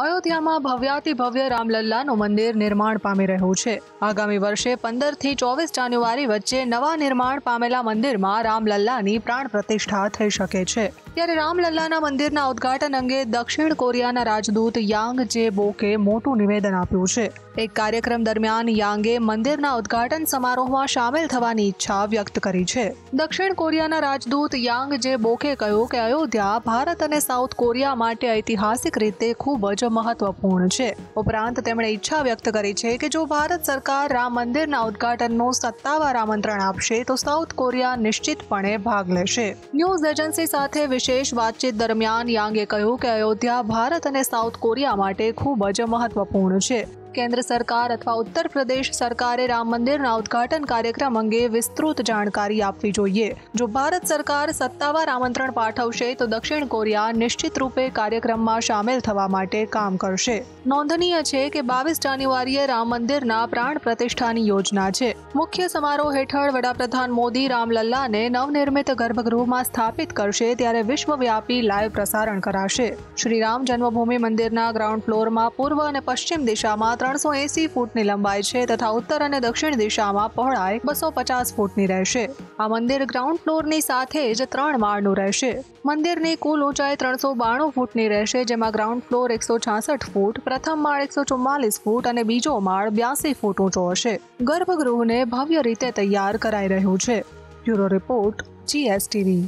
અયોધ્યામાં ભવ્યાતિ ભવ્ય રામલલ્લાનું મંદિર નિર્માણ પામી રહ્યું છે. આગામી વર્ષે પંદરથી ચોવીસ જાન્યુઆરી વચ્ચે નવા નિર્માણ પામેલા મંદિરમાં રામલલ્લાની પ્રાણ પ્રતિષ્ઠા થઈ શકે છે. ત્યારે રામલલ્લાના મંદિરના ઉદ્ઘાટન અંગે દક્ષિણ કોરિયાના રાજદૂત યાંગ જે બોકે મોટું નિવેદન આપ્યું છે. એક કાર્યક્રમ દરમિયાન યાંગે મંદિરના ઉદ્ઘાટન સમારોહમાં સામેલ થવાની ઈચ્છા વ્યક્ત કરી છે. દક્ષિણ કોરિયાના રાજદૂત યાંગ જે બોકે કહ્યું કે અયોધ્યા ભારત અને સાઉથ કોરિયા માટે ઐતિહાસિક રીતે ખૂબ જ મહત્વપૂર્ણ છે. ઉપરાંત તેમણે ઈચ્છા વ્યક્ત કરી છે કે જો ભારત સરકાર રામ મંદિરના ઉદ્ઘાટનનું સત્તાવાર આમંત્રણ આપશે તો સાઉથ કોરિયા નિશ્ચિતપણે ભાગ લેશે. ન્યૂઝ એજન્સી સાથે વિશેષ વાતચીત દરમિયાન યાંગે કહ્યું કે અયોધ્યા, ભારત અને સાઉથ કોરિયા માટે ખૂબ જ મહત્વપૂર્ણ છે. કેન્દ્ર સરકાર અથવા ઉત્તર પ્રદેશ સરકારે રામ મંદિરના ઉદ્ઘાટન કાર્યક્રમ અંગે વિસ્તૃત જાણકારી આપવી જોઈએ. જો ભારત સરકાર સત્તાવાર આમંત્રણ પાઠવશે, તો દક્ષિણ કોરિયા નિશ્ચિત રૂપે કાર્યક્રમમાં સામેલ થવા માટે કામ કરશે. નોંધનીય છે કે બાવીસ જાન્યુઆરીએ રામ મંદિરના પ્રાણ પ્રતિષ્ઠાની યોજના છે. મુખ્ય સમારોહ હેઠળ વડાપ્રધાન મોદી રામલલ્લાને નવનિર્મિત ગર્ભગૃહમાં સ્થાપિત કરશે, ત્યારે વિશ્વવ્યાપી લાઈવ પ્રસારણ કરાશે. શ્રી રામ જન્મભૂમિ મંદિરના ગ્રાઉન્ડ ફ્લોરમાં પૂર્વ અને પશ્ચિમ દિશામાં ત્રણસો એસી ફૂટની લંબાઈ છે તથા ઉત્તર અને દક્ષિણ દિશામાં પહોળાઈ બસો પચાસ ફૂટની રહેશે. આ મંદિર ગ્રાઉન્ડ ફ્લોરની સાથે જ ત્રણ માળનું રહેશે. મંદિરની કુલ ઊંચાઈ ત્રણસો બાણું ફૂટની રહેશે, જેમાં ગ્રાઉન્ડ ફ્લોર એકસો છાસઠ ફૂટ, પ્રથમ માળ એકસો ચુમ્માલીસ ફૂટ અને બીજો માળ બ્યાસી ફૂટ ઊંચો હશે. ગર્ભગૃહને ભવ્ય રીતે તૈયાર કરાઈ રહ્યું છે. Bureau report, GSTV.